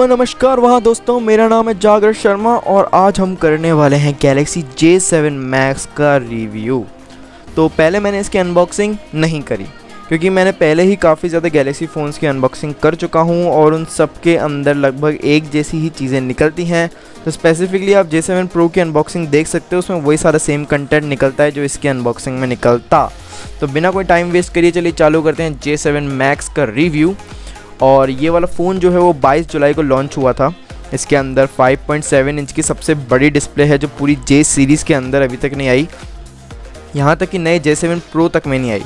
Hello नमस्कार। वहाँ दोस्तों, मेरा नाम है जागर शर्मा और आज हम करने वाले हैं गैलेक्सी J7 मैक्स का रिव्यू तो पहले मैंने इसकी अनबॉक्सिंग नहीं करी, क्योंकि मैंने पहले ही काफ़ी ज़्यादा गैलेक्सी फ़ोन्स की अनबॉक्सिंग कर चुका हूँ और उन सब के अंदर लगभग एक जैसी ही चीज़ें निकलती हैं। तो स्पेसिफिकली आप J7 प्रो की अनबॉक्सिंग देख सकते हो, उसमें वही सारा सेम कंटेंट निकलता है जो इसकी अनबॉक्सिंग में निकलता। तो बिना कोई टाइम वेस्ट करिए चलिए चालू करते हैं J7 मैक्स का रिव्यू और ये वाला फ़ोन जो है वो 22 जुलाई को लॉन्च हुआ था। इसके अंदर 5.7 इंच की सबसे बड़ी डिस्प्ले है जो पूरी जे सीरीज़ के अंदर अभी तक नहीं आई। यहाँ तक कि नए जे सेवन प्रो तक में नहीं आई।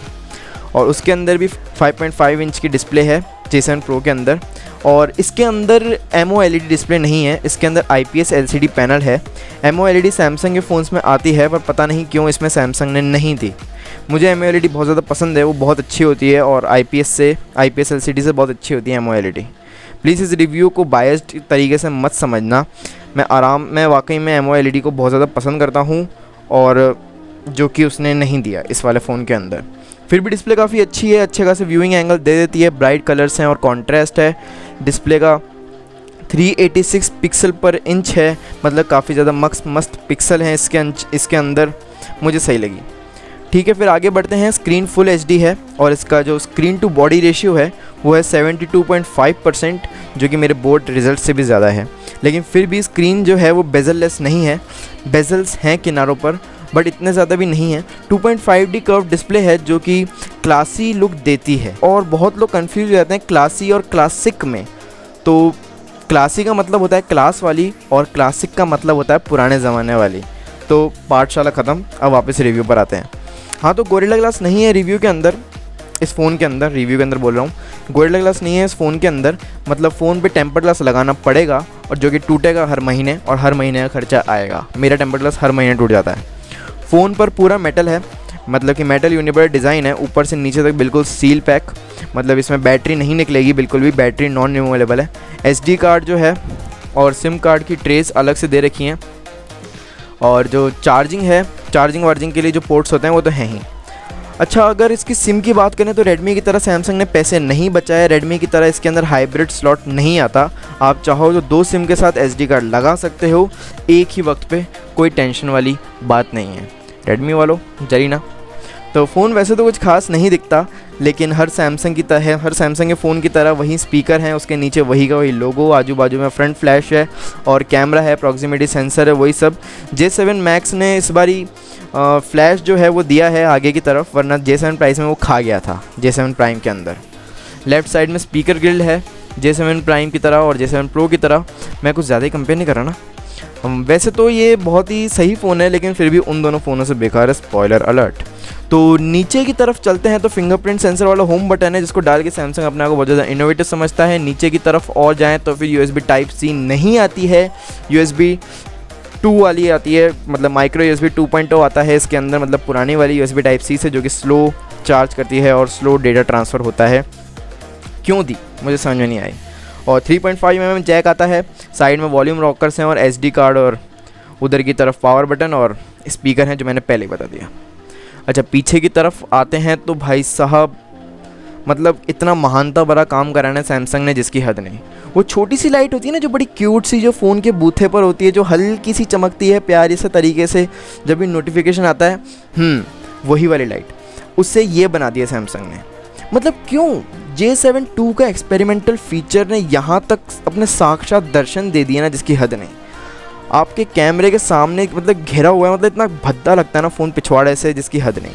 और उसके अंदर भी 5.5 इंच की डिस्प्ले है जे सेवन प्रो के अंदर। और इसके अंदर एम ओ डिस्प्ले नहीं है, इसके अंदर I P S L C D panel है। M O L E D Samsung के फ़ोन्स में आती है, पर पता नहीं क्यों इसमें सैमसंग ने नहीं दी। मुझे M O L E D बहुत ज़्यादा पसंद है, वो बहुत अच्छी होती है और आई पी एस से I P S L C D से बहुत अच्छी होती है M O L E D please इस रिव्यू को बायस्ड तरीके से मत समझना। मैं आराम, मैं वाकई में M O L E D को बहुत ज़्यादा पसंद करता हूँ और जो कि उसने नहीं दिया इस वाले फ़ोन के अंदर। फिर भी डिस्प्ले काफ़ी अच्छी है, अच्छे खासे व्यूइंग एंगल दे देती है ब्राइट कलर्स हैं और कॉन्ट्रास्ट है। डिस्प्ले का 386 पिक्सल पर इंच है मतलब काफ़ी ज़्यादा मस्त मस्त पिक्सल हैं इसके इसके अंदर। मुझे सही लगी। ठीक है, फिर आगे बढ़ते हैं। स्क्रीन फुल एचडी है और इसका जो स्क्रीन टू बॉडी रेशियो है, वो है 72.5 परसेंट जो कि मेरे बोर्ड रिज़ल्ट से भी ज़्यादा है। लेकिन फिर भी स्क्रीन जो है, वो बेजललेस नहीं है। बेजल्स हैं किनारों पर बट इतने ज़्यादा भी नहीं है। 2.5D कर्व डिस्प्ले है जो कि क्लासी लुक देती है। और बहुत लोग कंफ्यूज हो जाते हैं क्लासी और क्लासिक में। तो क्लासी का मतलब होता है क्लास वाली और क्लासिक का मतलब होता है पुराने ज़माने वाली। तो पाठशाला ख़त्म, अब वापस रिव्यू पर आते हैं। हाँ तो गोरिल्ला ग्लास नहीं है रिव्यू के अंदर, इस फ़ोन के अंदर रिव्यू के अंदर बोल रहा हूँ। गोरिल्ला ग्लास नहीं है इस फ़ोन के अंदर मतलब फ़ोन पे टेम्पर ग्लास लगाना पड़ेगा और जो कि टूटेगा हर महीने और हर महीने का खर्चा आएगा। मेरा टेम्पर ग्लास हर महीने टूट जाता है। फ़ोन पर पूरा मेटल है। मतलब कि मेटल यूनिवर्स डिज़ाइन है। ऊपर से नीचे तक बिल्कुल सील पैक मतलब इसमें बैटरी नहीं निकलेगी, बिल्कुल भी बैटरी नॉन रिमूवेबल है एस कार्ड जो है और सिम कार्ड की ट्रेस अलग से दे रखी हैं। और जो चार्जिंग है चार्जिंग वार्जिंग के लिए जो पोर्ट्स होते हैं, वो तो हैं ही। अच्छा अगर इसकी सिम की बात करें तो रेडमी की तरह सैमसंग ने पैसे नहीं बचाए रेडमी की तरह इसके अंदर हाइब्रिड स्लॉट नहीं आता। आप चाहो तो दो सिम के साथ एस कार्ड लगा सकते हो, एक ही वक्त पे कोई टेंशन वाली बात नहीं है। रेडमी वालों, जरी ना। तो फ़ोन वैसे तो कुछ खास नहीं दिखता, लेकिन हर सैमसंग की तरह, हर सैमसंग के फ़ोन की तरह वही स्पीकर हैं, उसके नीचे वही का वही लोगो आजू बाजू में फ्रंट फ्लैश है, और कैमरा है प्रॉक्सिमिटी सेंसर है, वही सब। जे सेवन मैक्स ने इस बारी फ्लैश जो है वो दिया है आगे की तरफ़, वरना जे सेवन प्राइस में वो खा गया था जे सेवन प्राइम के अंदर। लेफ़्ट साइड में स्पीकर ग्रिल्ड है जे सेवन प्राइम की तरह और जे सेवन प्रो की तरह। मैं कुछ ज़्यादा ही कंपेयर नहीं कर रहा ना। वैसे तो ये बहुत ही सही फ़ोन है, लेकिन फिर भी उन दोनों फ़ोनों से बेकार है स्पॉयलर अलर्ट तो नीचे की तरफ़ चलते हैं तो फिंगरप्रिंट सेंसर वाला होम बटन है, जिसको डाल के सैमसंग अपने आप को बहुत ज़्यादा इनोवेटिव समझता है। नीचे की तरफ़ और जाएँ तो फिर USB टाइप सी नहीं आती है। USB टू वाली आती है मतलब माइक्रो यू टू पॉइंट आता है, इसके अंदर मतलब पुरानी वाली यू टाइप सी से, जो कि स्लो चार्ज करती है और स्लो डेटा ट्रांसफ़र होता है। क्यों दी? मुझे समझ में नहीं आई। और 3.5 पॉइंट mm जैक आता है साइड में वॉल्यूम रॉकर्स हैं और एसडी कार्ड और उधर की तरफ़ पावर बटन और स्पीकर हैं, जो मैंने पहले बता दिया। अच्छा पीछे की तरफ़ आते हैं तो भाई साहब मतलब इतना महानता भरा काम कराना है सैमसंग ने जिसकी हद नहीं। वो छोटी सी लाइट होती है ना जो बड़ी क्यूट सी जो फ़ोन के बूथे पर होती है जो हल्की सी चमकती है प्यारी से तरीके से जब भी नोटिफिकेशन आता है हम्म, वही वाली लाइट उससे ये बना दिया सैमसंग ने। मतलब क्यों? जे सेवन टू का एक्सपेरिमेंटल फीचर ने यहाँ तक अपने साक्षात दर्शन दे दिया ना जिसकी हद नहीं। आपके कैमरे के सामने मतलब घिरा हुआ है मतलब इतना भद्दा लगता है ना फ़ोन पिछवाड़े से जिसकी हद नहीं।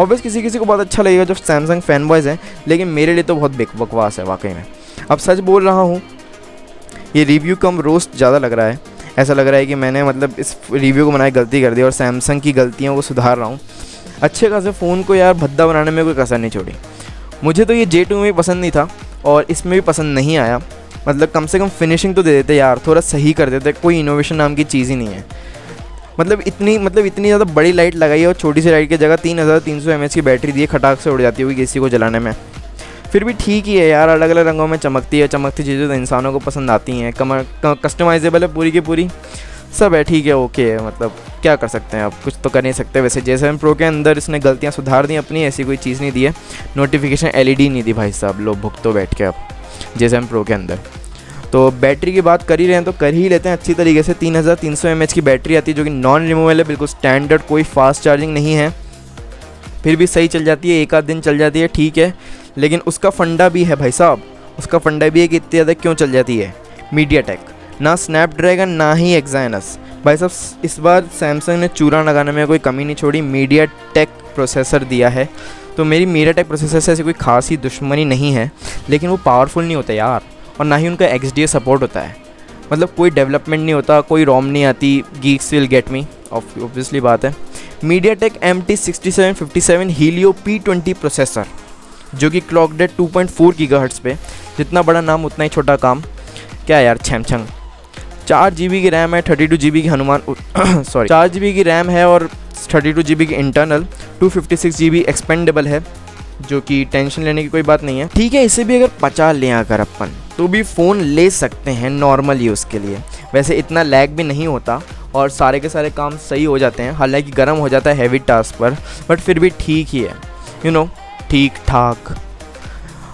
ऑब्वियस किसी किसी को बहुत अच्छा लगेगा जो सैमसंग फ़ैन बॉयज़ हैं, लेकिन मेरे लिए तो बहुत बकवास है वाकई में। अब सच बोल रहा हूँ, ये रिव्यू कम रोस्ट ज़्यादा लग रहा है। ऐसा लग रहा है कि मैंने मतलब इस रिव्यू को बनाए गलती कर दी और सैमसंग की गलतियों को सुधार रहा हूँ। अच्छे खासे फ़ोन को यार भद्दा बनाने में कोई कसर नहीं छोड़ी। मुझे तो ये जे टू में पसंद नहीं था और इसमें भी पसंद नहीं आया। मतलब कम से कम फिनिशिंग तो दे देते यार, थोड़ा सही कर देते, कोई इनोवेशन नाम की चीज़ ही नहीं है। मतलब इतनी मतलब इतनी ज़्यादा बड़ी लाइट लगाई है और छोटी सी लाइट की जगह तीन हज़ार तीन सौ एम एच की बैटरी दी है, खटाक से उड़ जाती होगी किसी को जलाने में। फिर भी ठीक ही है यार अलग अलग रंगों में चमकती है, चमकती चीज़ें तो इंसानों को पसंद आती हैं। कमर कस्टमाइजेबल है पूरी की पूरी। सब है, ठीक है ओके है मतलब क्या कर सकते हैं आप कुछ तो कर नहीं सकते वैसे। जे सेवन प्रो के अंदर इसने गलतियाँ सुधार दी अपनी, ऐसी कोई चीज़ नहीं दी है। नोटिफिकेशन एलईडी नहीं दी भाई साहब लोग भुगतो बैठ के आप जे सेवन प्रो के अंदर। तो बैटरी की बात कर ही रहे हैं तो कर ही लेते हैं अच्छी तरीके से। तीन हज़ार तीन सौ एम एच की बैटरी आती है, जो कि नॉन रिमूवेबल है, बिल्कुल स्टैंडर्ड कोई फास्ट चार्जिंग नहीं है। फिर भी सही चल जाती है, एक आध दिन चल जाती है, ठीक है। लेकिन उसका फंडा भी है भाई साहब, उसका फंडा भी है कि इतनी ज़्यादा क्यों चल जाती है? मीडिया टेक ना स्नैपड्रैगन ना ही एक्जाइनस भाई साहब, इस बार सैमसंग ने चूरा लगाने में कोई कमी नहीं छोड़ी मीडिया टेक प्रोसेसर दिया है। तो मेरी मीडिया टेक प्रोसेसर से ऐसी कोई खास ही दुश्मनी नहीं है, लेकिन वो पावरफुल नहीं होता यार। और ना ही उनका एक्स सपोर्ट होता है। मतलब कोई डेवलपमेंट नहीं होता, कोई रोम नहीं आती geeks will get me obviously बात है। MediaTek M T sixty seven fifty seven Helio P twenty processor जो कि clocked at two point four की पे, जितना बड़ा नाम, उतना ही छोटा काम। क्या यार छमछंग चार जी बी की रैम है थर्टी टू जी बी की हनुमान सॉरी चार जी बी की रैम है और थर्टी टू जी बी की internal two fifty six G B expandable है, जो कि टेंशन लेने की कोई बात नहीं है। ठीक है, इसे भी अगर पचा लें अगर अपन तो भी फ़ोन ले सकते हैं नॉर्मल यूज़ के लिए। वैसे इतना लैग भी नहीं होता और सारे के सारे काम सही हो जाते हैं, हालाँकि गर्म हो जाता है हैवी टास्क पर बट फिर भी ठीक ही है। यू नो ठीक ठाक।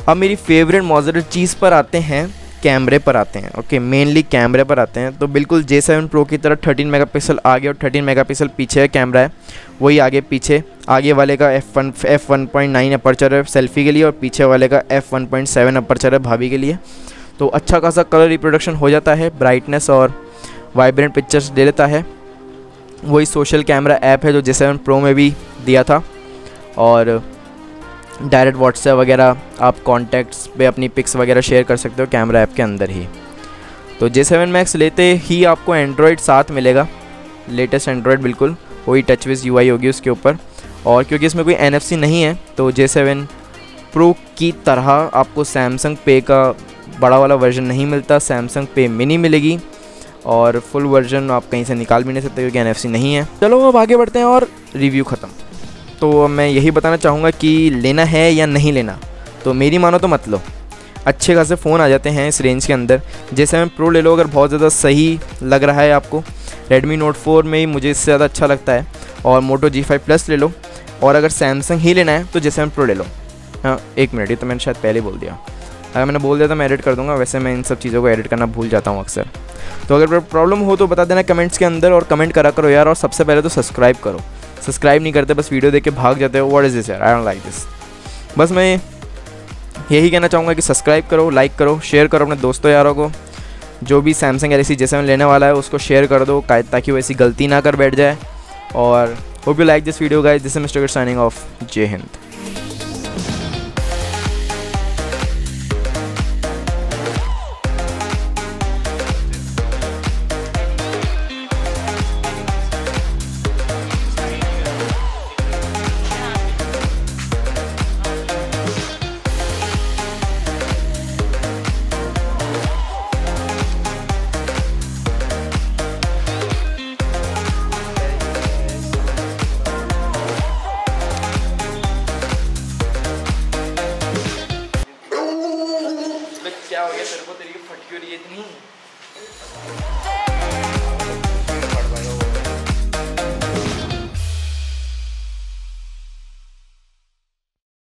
अब मेरी फेवरेट मॉजर चीज़ पर आते हैं कैमरे पर आते हैं ओके मेनली कैमरे पर आते हैं तो बिल्कुल जे सेवन प्रो की तरह 13 मेगापिक्सल आगे और 13 मेगापिक्सल पीछे कैमरा है। वही आगे पीछे, आगे वाले का F one F one point nine aperture है सेल्फी के लिए और पीछे वाले का F one point seven aperture है भाभी के लिए। तो अच्छा खासा कलर रिप्रोडक्शन हो जाता है ब्राइटनेस और वाइब्रेंट पिक्चर्स दे देता है। वही सोशल कैमरा ऐप है जो जे सेवन प्रो में भी दिया था। और डायरेक्ट व्हाट्सएप वगैरह आप कॉन्टैक्ट्स पे अपनी पिक्स वगैरह शेयर कर सकते हो कैमरा ऐप के अंदर ही। तो जे सेवन मैक्स लेते ही आपको एंड्रॉयड साथ मिलेगा। लेटेस्ट एंड्रॉयड बिल्कुल, वही टच विज यू होगी उसके ऊपर। और क्योंकि इसमें कोई NFC नहीं है तो जे सेवन प्रो की तरह आपको सैमसंग पे का बड़ा वाला वर्जन नहीं मिलता सैमसंग पे मिनी मिलेगी और फुल वर्जन आप कहीं से निकाल भी नहीं सकते क्योंकि एनएफसी नहीं है। चलो अब आगे बढ़ते हैं और रिव्यू ख़त्म। तो मैं यही बताना चाहूँगा कि लेना है या नहीं लेना तो मेरी मानो तो मत लो। अच्छे खासे फ़ोन आ जाते हैं इस रेंज के अंदर। जैसे मैं प्रो ले लो, अगर बहुत ज़्यादा सही लग रहा है आपको रेडमी नोट फोर में ही मुझे इससे ज़्यादा अच्छा लगता है और मोटो जी फाइव प्लस ले लो। और अगर सैमसंग ही लेना है तो जैसे मैं प्रो ले लो। हाँ एक मिनट ये तो मैंने शायद पहले बोल दिया। अगर मैंने बोल दिया तो मैं एडिट कर दूँगा, वैसे मैं इन सब चीज़ों को एडिट करना भूल जाता हूँ अक्सर। तो अगर प्रॉब्लम हो तो बता देना कमेंट्स के अंदर और कमेंट करा करो यार और सबसे पहले तो सब्सक्राइब करो। सब्सक्राइब नहीं करते, बस वीडियो देख के भाग जाते हो व्हाट इज़ दिस यार? आई डोंट लाइक दिस बस मैं यही कहना चाहूँगा कि सब्सक्राइब करो लाइक करो शेयर करो अपने दोस्तों यारों को। जो भी सैमसंग गैलेक्सी जैसे लेने वाला है, उसको शेयर कर दो ताकि वो ऐसी गलती ना कर बैठ जाए। और hope you like this video guys this mister signing off जय हिंद क्या इतनी हो।